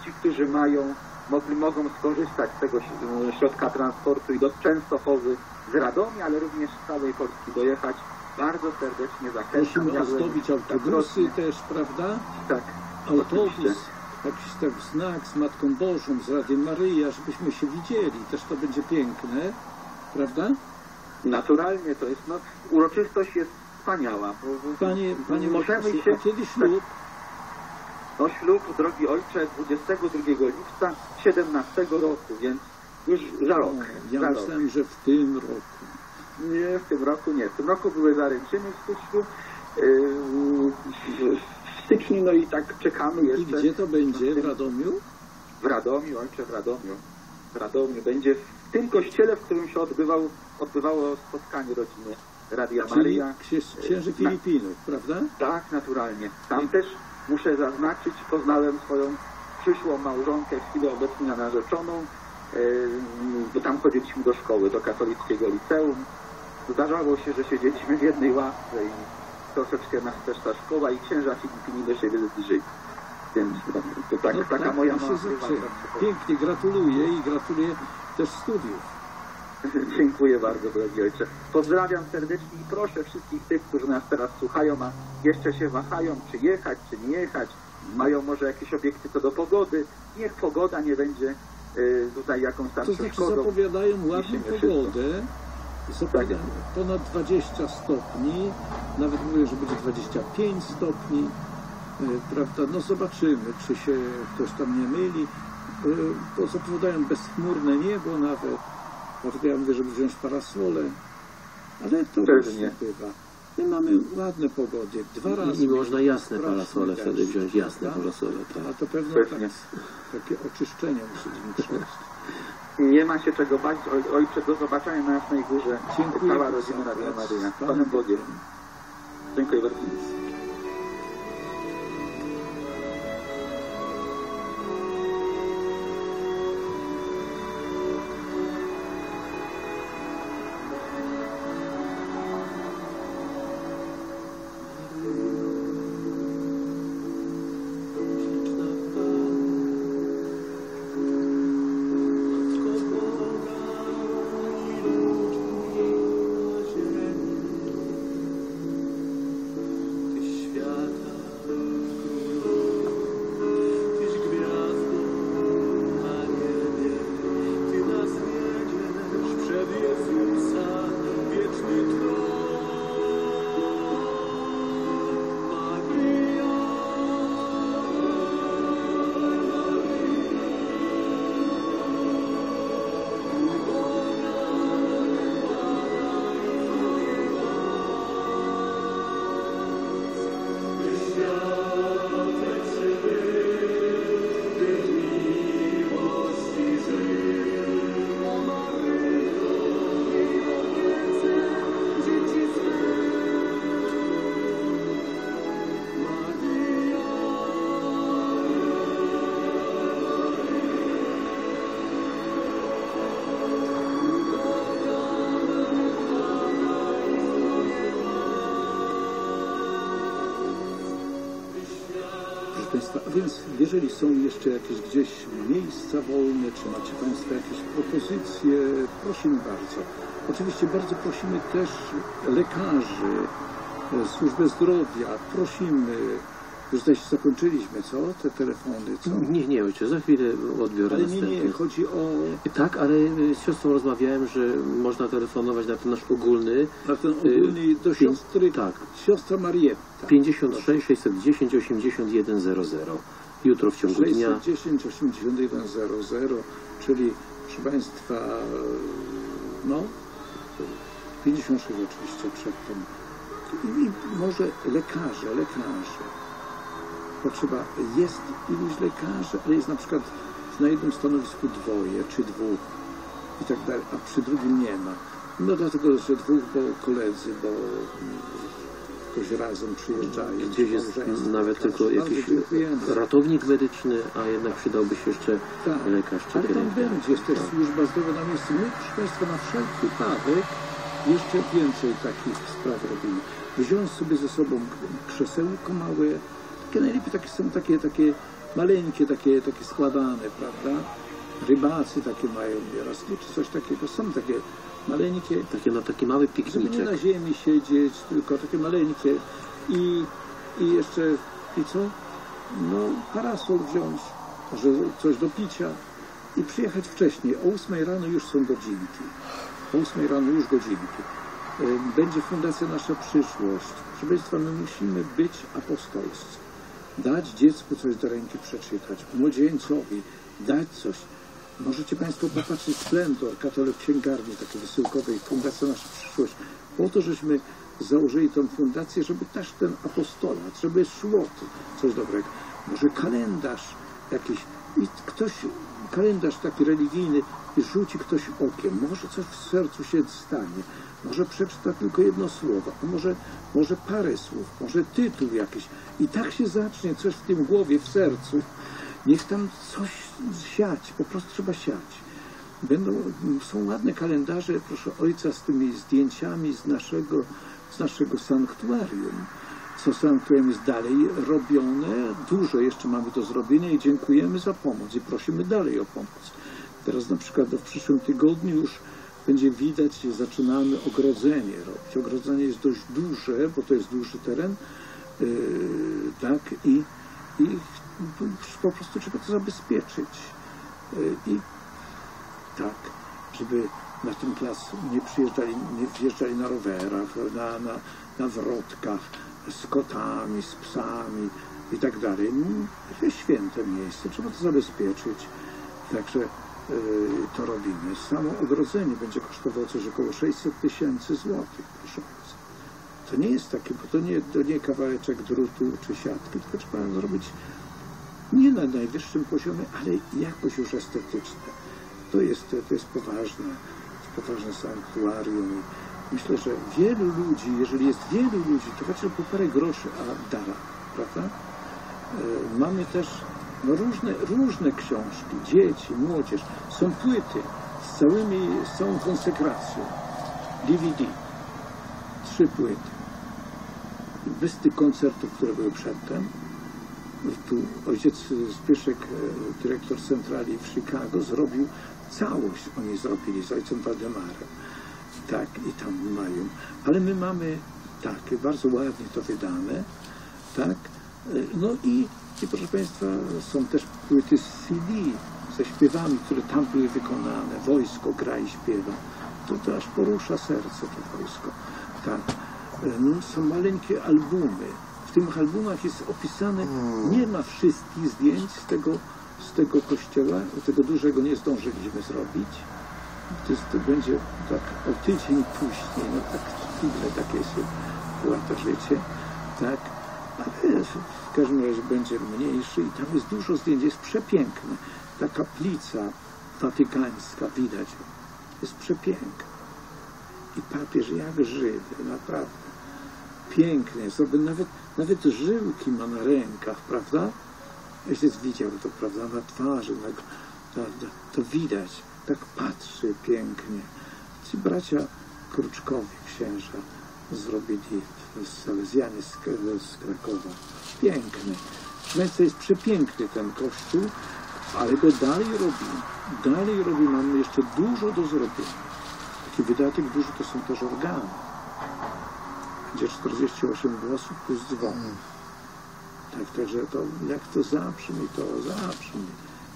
Ci, którzy mają, mogli, mogą skorzystać z tego e, środka transportu i do Częstochowy z Radomia, ale również z całej Polski dojechać. Bardzo serdecznie zachęcam. Byłem ozdobić autobusy wielokrotnie. też, prawda? Tak, Autobus, oczywiście. jakiś tak znak z Matką Bożą, z Radiem Maryja, żebyśmy się widzieli. Też to będzie piękne, prawda? Naturalnie to jest, no, uroczystość jest wspaniała. Bo, bo, Panie, panie możemy Łukaszu, się, a kiedy ślub? No ślub, drogi ojcze, 22 lipca 17 roku, więc już za rok. Ja za rok. myślałem, że w tym roku. Nie, w tym roku nie. W tym roku były zaręczyny w styczniu, yy, w- styczniu, no i tak czekamy I jeszcze gdzie to będzie? W Radomiu? w Radomiu, ojcze w Radomiu. W Radomiu będzie w tym kościele, w którym się odbywał, odbywało spotkanie rodziny Radia Czyli Maria. księży, księży Filipinów, prawda? Tak, naturalnie. Tam też muszę zaznaczyć, poznałem swoją przyszłą małżonkę, w chwili obecnej narzeczoną, yy, bo tam chodziliśmy do szkoły, do katolickiego liceum. Zdarzało się, że siedzieliśmy w jednej ławce i troszeczkę nas też ta szkoła i księża Filipini do siebie zbliżyli. Więc to tak, No taka tak, moja mała Pięknie, gratuluję i gratuluję też studiów. Dziękuję bardzo, drogi ojcze. Pozdrawiam serdecznie i proszę wszystkich tych, którzy nas teraz słuchają, a jeszcze się wahają, czy jechać, czy nie jechać, mają może jakieś obiekty co do pogody. Niech pogoda nie będzie y, tutaj jakąś tam To znaczy przeszkodą. zapowiadają ładną pogodę. Zapowiadają ponad 20 stopni, nawet mówię, że będzie 25 stopni, e, prawda? No zobaczymy, czy się ktoś tam nie myli. Bo zapowiadają bezchmurne niebo nawet. Dlatego ja mówię, żeby wziąć parasole. Ale to Pewnie. różnie bywa. My mamy ładne pogody. Dwa razy. I można jasne parasole wtedy wziąć, jasne prawda? parasole, tak. A to pewno tak, Pewnie. takie oczyszczenie musi być przejść. Nie ma się czego bać. Oj, ojcze, do zobaczenia na Jasnej Górze. Dziękuję Cała bardzo. rodzina Radia Maryja. Panem Bogiem. Dziękuję bardzo. Jeżeli są jeszcze jakieś gdzieś miejsca wolne, czy macie Państwo jakieś propozycje, prosimy bardzo. Oczywiście bardzo prosimy też lekarzy, e, służbę zdrowia, prosimy, już zaś zakończyliśmy, co? Te telefony, co? Nie, nie, ojcze, za chwilę odbiorę Ale nie, następny. nie, chodzi o Tak, ale y, z siostrą rozmawiałem, że można telefonować na ten nasz ogólny na ten ogólny do pię- siostry, tak. siostra Marietta. 56 610 81 00. Jutro w ciągu dnia 610 8100, czyli proszę Państwa, no 56 oczywiście przedtem. I, I może lekarze, lekarze. Potrzeba, jest iluś lekarzy, ale jest na przykład na jednym stanowisku dwoje czy dwóch i tak dalej, a przy drugim nie ma. No dlatego, że dwóch, bo koledzy, bo mm, jakoś razem przyjeżdżają. gdzieś jest małżeństwo. nawet tylko jakiś ratownik medyczny, a jednak przydałby się jeszcze Tak. lekarz czy Ale tam będzie też służba zdrowia na miejscu. My, proszę Państwa, na wszelki wypadek jeszcze więcej takich spraw robimy. Wziąć sobie ze sobą krzesełko małe, takie najlepiej takie są takie, takie maleńkie, takie, takie składane, prawda? Rybacy takie mają nieraz, nie, czy coś takiego. Są takie maleńkie, Takie, no, taki mały żeby nie na pikniczek. ziemi siedzieć, tylko takie maleńkie. I, i jeszcze, i co? No, parasol wziąć, może coś do picia i przyjechać wcześniej. O 8 rano już są godzinki. O 8 rano już godzinki. Będzie Fundacja Nasza Przyszłość. Proszę Państwa, my musimy być apostolscy. Dać dziecku coś do ręki przeczytać, młodzieńcowi dać coś. Możecie Państwo popatrzeć Splendor, katolik księgarni takiej wysyłkowej, Fundacja Nasza Przyszłość. Po to, żeśmy założyli tą fundację, żeby też ten apostolat, żeby szło coś dobrego. Może kalendarz jakiś i ktoś, kalendarz taki religijny i rzuci ktoś okiem. Może coś w sercu się stanie. Może przeczyta tylko jedno słowo, a może, może parę słów, może tytuł jakiś. I tak się zacznie coś w tym głowie, w sercu. Niech tam coś siać, po prostu trzeba siać. Będą, są ładne kalendarze, proszę ojca, z tymi zdjęciami z naszego, z naszego sanktuarium. Co sanktuarium jest dalej robione, dużo jeszcze mamy do zrobienia i dziękujemy za pomoc i prosimy dalej o pomoc. Teraz na przykład w przyszłym tygodniu już będzie widać, zaczynamy ogrodzenie robić. Ogrodzenie jest dość duże, bo to jest duży teren, yy, tak, i, i po prostu trzeba to zabezpieczyć. Yy, I tak, żeby na ten plac nie przyjeżdżali, nie wjeżdżali na rowerach, na, na, na wrotkach, z kotami, z psami i tak dalej. To święte miejsce, trzeba to zabezpieczyć. Także yy, to robimy. Samo ogrodzenie będzie kosztowało coś około 600 tysięcy złotych, proszę. To nie jest takie, bo to nie, to nie kawałeczek drutu czy siatki, tylko trzeba zrobić nie na najwyższym poziomie, ale jakoś już estetyczne. To jest, to jest poważne, poważne sanktuarium. Myślę, że wielu ludzi, jeżeli jest wielu ludzi, to chociaż po parę groszy, a dara, prawda? E, Mamy też no, różne, różne książki, dzieci, młodzież. Są płyty z, całymi, z całą konsekracją. DVD. Trzy płyty. Tych koncertów, które były przedtem. Tu ojciec Zbyszek, e, dyrektor centrali w Chicago, zrobił całość. Oni zrobili z ojcem Waldemarem. Tak, i tam mają. Ale my mamy takie, bardzo ładnie to wydane. Tak. E, No i, i proszę Państwa, są też płyty z CD ze śpiewami, które tam były wykonane. Wojsko gra i śpiewa. To, to aż porusza serce to wojsko. Tak. E, No, są maleńkie albumy. W tych albumach jest opisane, nie ma wszystkich zdjęć z tego, z tego kościoła, tego dużego nie zdążyliśmy zrobić. To, jest, to będzie tak o tydzień później, no tak chwilę takie się łata życie, tak, ale w każdym razie będzie mniejszy i tam jest dużo zdjęć, jest przepiękne. Ta kaplica watykańska, widać, jest przepiękna. I papież jak żywy, naprawdę. Piękny jest, Jakby nawet, nawet żyłki ma na rękach, prawda? Ojciec widział to, prawda, na twarzy, na, to widać, tak patrzy pięknie. Ci bracia Kruczkowi, księża, zrobili Salezjanie z, z Krakowa. Piękny. To jest przepiękny ten kościół, ale go dalej robi. Dalej robi, mamy jeszcze dużo do zrobienia. Taki wydatek duży to są też organy. Będzie 48 głosów plus dzwon. Tak, także to jak to zabrzmi, to zabrzmi.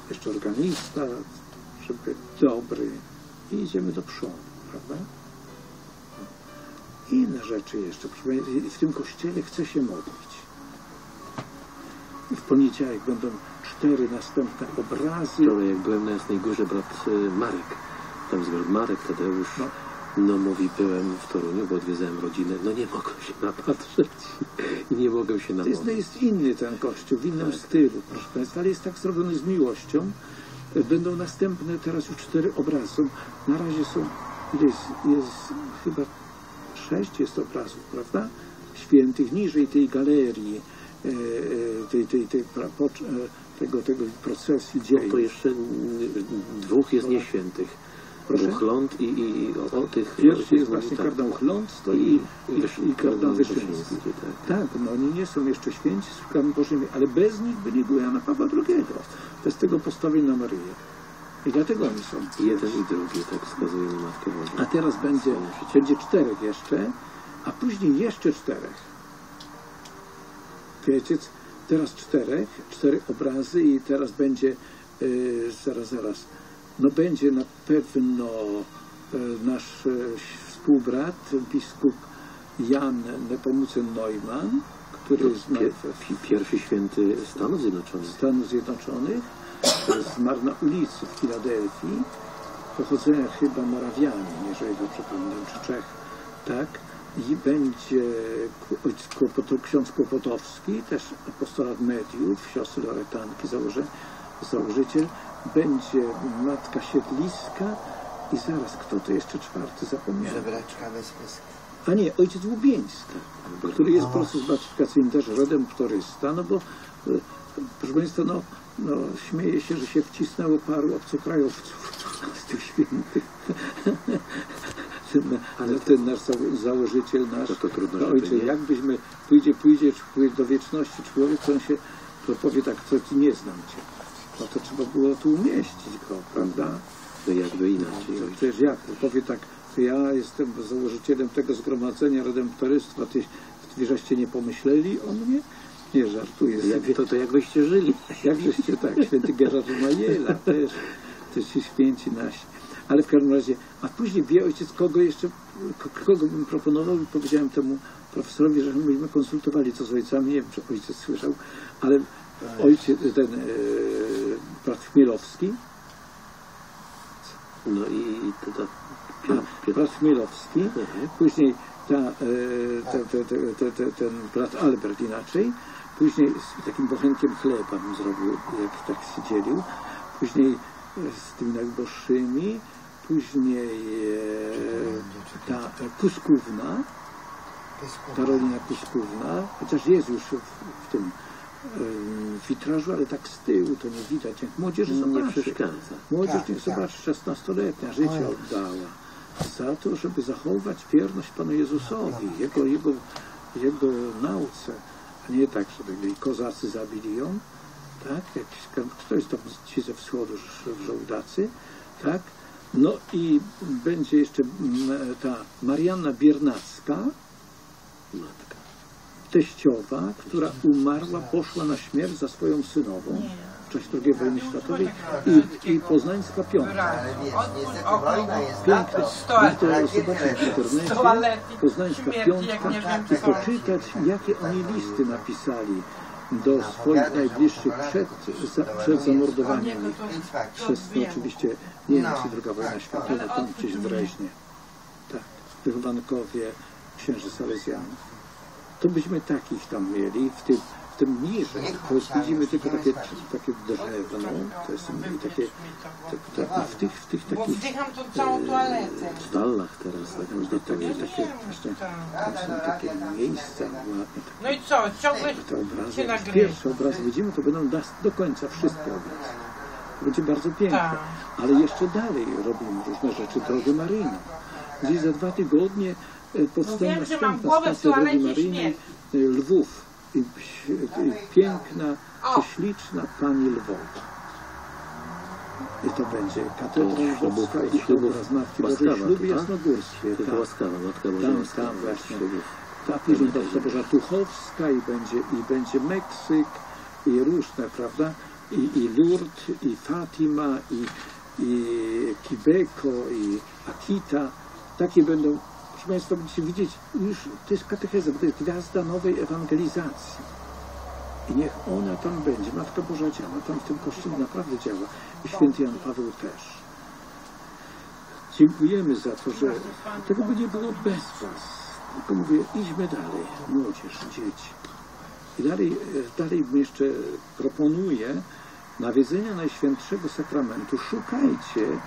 Jeszcze organista, żeby dobry i idziemy do przodu, prawda? Inne rzeczy jeszcze. W tym kościele chce się modlić. W poniedziałek będą cztery następne obrazy. Wczoraj jak byłem na Jasnej Górze, brat y, Marek, tam z Marek Tadeusz, No. No mówi, byłem w Toruniu, bo odwiedzałem rodzinę, no nie mogłem się napatrzeć i nie mogłem się To jest, no namodlić. jest inny ten kościół, w innym stylu, proszę Państwa, ale jest tak zrobiony z miłością. Będą następne teraz już cztery obrazy. Na razie są, jest, jest chyba sześć jest obrazów, prawda? Świętych, niżej tej galerii, e, e, tej, tej, tej, pra, e, tego, tego procesji No dziejów. to jeszcze dwóch jest nieświętych. Proszę? Chląd i, i, i o, o tych... Pierwszy jest właśnie tak. kardynał Chląd stoi i, i, i kardynał Wyszyński. tak. Tak, no oni nie są jeszcze święci z szukami Bożymi, ale bez nich by nie było Jana Pawła II. Bez tego postawień na Maryję. I dlatego oni są. Jeden i drugi, tak wskazuje na Matkę Bożą. A teraz będzie, będzie czterech jeszcze, a później jeszcze czterech. Wiecie, teraz czterech, cztery obrazy i teraz będzie, yy, zaraz, zaraz, no będzie na pewno yy, nasz yy, współbrat, biskup Jan Nepomucen Neumann, który Pi- Pierwszy święty Stanów Zjednoczonych. Stanów Zjednoczonych, zmarł na ulicy w Filadelfii, pochodzenia chyba Morawianin, jeżeli dobrze pamiętam, czy Czech, tak? I będzie ksiądz Kłopotowski, też apostolat mediów, siostry Loretanki, założy, założyciel. Będzie matka Siedliska i zaraz, kto to jeszcze czwarty, zapomniałem. Żebraczka Wyspyska. A nie, ojciec Łubieński, który jest proces beatyfikacyjny też redemptorysta, no bo e, proszę Państwa, no, no śmieje się, że się wcisnęło paru obcokrajowców z tych świętych. Ten, ale ten nasz za- założyciel, nasz To- to trudno, to żeby ojciec, nie. jakbyśmy pójdzie, pójdzie, do wieczności człowiek, to on się to powie tak, co ci nie znam cię. No to trzeba było tu umieścić go, prawda? No jakby inaczej. To przecież jak? To powie tak, to ja jestem założycielem tego zgromadzenia redemptorystwa, ty, wy żeście nie pomyśleli o mnie? Nie, żartuję sobie. to, to jak byście żyli? Jak żeście tak, święty Gerard Majela też, to ci święci nasi. Ale w każdym razie, a później wie ojciec, kogo jeszcze, ko- kogo bym proponował i powiedziałem temu profesorowi, że myśmy konsultowali to z ojcami, nie wiem, czy ojciec słyszał, ale ojciec, ten e, brat Chmielowski, No i, to, to, pier, brat Chmielowski, Mhm. później ta, e, te, te, te, te, te, ten brat Albert inaczej, później z takim bochenkiem chleba bym zrobił, jak tak się dzielił, później e, z tymi najboższymi, później e, ta e, Kuskówna, Karolina Kuskówna, chociaż jest już w, w tym. e, witrażu, ale tak z tyłu to nie widać, jak młodzieży nie zobaczy. przeszkadza. Młodzież Tak, niech tak. zobaczy, 16-letnia życie oddała za to, żeby zachować wierność Panu Jezusowi, Jego, jego, jego nauce, a nie tak, żeby byli kozacy zabili ją, tak, jakiś, ktoś tam ci ze wschodu, żołdacy, tak, no i będzie jeszcze mm, ta Marianna Biernacka, Matka. Teściowa, która umarła, poszła na śmierć za swoją synową w czasie II wojny światowej i, i poznańska piątka. Piękne. to. Warto zobaczyć w internecie Poznańska piątka nie wiem i poczytać, jakie oni listy napisali do swoich najbliższych przed, za, przed zamordowaniem ich. Przez no, oczywiście Niemcy, druga wojna światowa, tam gdzieś w Reźnie. Tak, wychowankowie księży Salezjanów. To byśmy takich tam mieli w tym, w tym niżej. To widzimy tylko takie, takie drewno, to jest i takie, tak, tak, w tych, w tych Bo takich wdycham tą całą toaletę. W stallach teraz, tak można takie, powiedzieć. takie, właśnie, tam są takie miejsca ładne, No i co, ciągle te obrazy. się nagrywa. pierwsze obrazy widzimy, to będą nas do końca wszystkie obrazy. To będzie bardzo piękne. Tak. Ale jeszcze dalej robimy różne rzeczy, drogę Maryjną. Gdzieś za dwa tygodnie e, No wiem, że mam głowę w toalecie śnieg. e, Lwów. I piękna, O! prześliczna Pani Lwowa. I to będzie katedra ślubów- lwowska i ślubów Bożej, śluby tak? jasnogórskie. Tak. łaskawa, Matka Boża Tam, tam właśnie. Ta później Babcia Boża Tuchowska i będzie, i będzie Meksyk i różne, prawda? I, i Lourdes, i Fatima, i, i Kibeko, i Akita. Takie będą, proszę Państwa, będziecie widzieć, już to jest katecheza, bo to jest gwiazda nowej ewangelizacji. I niech ona tam będzie. Matka Boża działa, tam w tym kościele naprawdę działa. I święty Jan Paweł też. Dziękujemy za to, że tego by nie było bez Was. Tylko mówię, idźmy dalej, młodzież, dzieci. I dalej, e, dalej jeszcze proponuję nawiedzenia Najświętszego Sakramentu. Szukajcie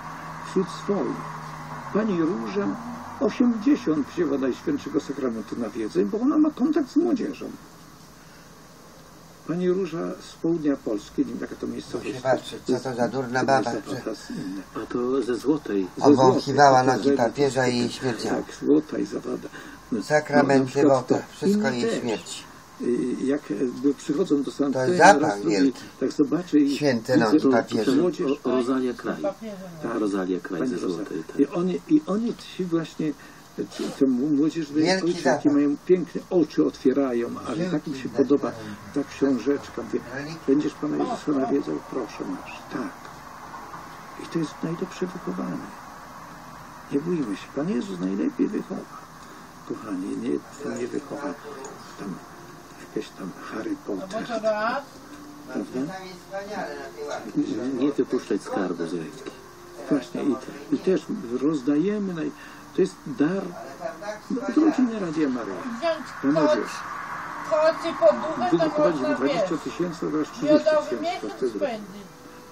wśród swoich. Pani Róża 80 wzięła Najświętszego Sakramentu nawiedzeń, bo ona ma kontakt z młodzieżą. Pani Róża z południa Polski, nie wiem jaka to miejscowość. Patrzeć, co to za durna baba. A to ze złotej. Złotej, nogi papieża i jej śmierdziała. Tak, złota i zawada. No, Sakramenty, na to wszystko jej śmierci. Y, Jak e, przychodzą do San zapach wielki. tak zobaczę i papieża. to młodzież, O, Rozalia Kraj. Tak, Rozalia Kraj ze złotej. Tak. I oni, I oni ci właśnie, te młodzieżne jakie mają piękne oczy otwierają, ale tak mi się podoba ta książeczka. Mówię, będziesz Pana Jezusa nawiedzał? Proszę, masz. Tak. I to jest najlepsze wychowanie. Nie bójmy się. Pan Jezus najlepiej wychowa. Kochani, nie, nie wychowa tam jakieś tam Harry No bo Potter, prawda? tej ławce. Nie wypuszczać skarbu z ręki. Właśnie i, i też rozdajemy, naj... to jest dar no, od rodziny Radia Maryja. młodzież. koc i poduchę, to można, 20 wiesz, tysięcy, teraz 30 miodowy tysięcy. miesiąc wtedy. spędzić.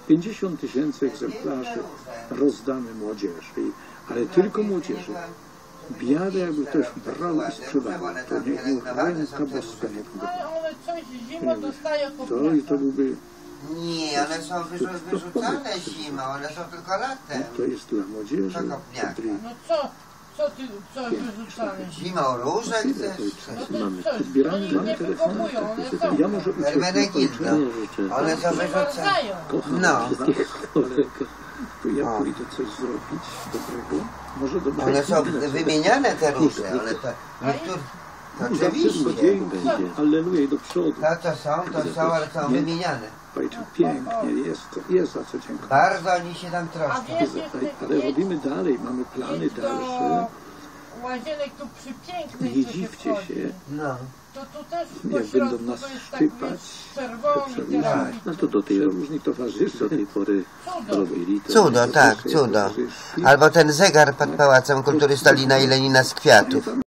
50 tysięcy egzemplarzy rozdamy młodzieży, ale tylko młodzieży. Biada jakby ktoś brał i sprzedawał, to niech mu ręka boska nie No będzie. ale one coś zimą dostają po To i to byłby, Nie, one są wyrzu- wyrzucane zimą, one są tylko latem. to jest dla młodzieży, To kopniaka. No co, co ty, co wyrzucamy? Zimą róże chcesz? No to Mamy. coś, Zbieramy mamy nie telefony. Ja może ucieknę One są wyrzucane. No. ja pójdę coś zrobić dobrego. Może do One są wymieniane te róże, ale to niektóre... Oczywiście. Alleluja i do przodu. To co są, to są, ale są wymieniane. Ojcze, pięknie, jest, jest za co dziękuję. Bardzo oni się tam troszczą. Ale robimy dalej, mamy plany dalsze. łazienek tu przy pięknej, Nie dziwcie się, No. To tu też Jak po będą nas tak wiesz, czerwony. No to do tej, przeróżni towarzysze. do tej pory Cudo. robili to. Cudo, tak, cudo. Albo ten zegar pod Pałacem Kultury Stalina i Lenina z kwiatów.